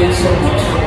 you so much.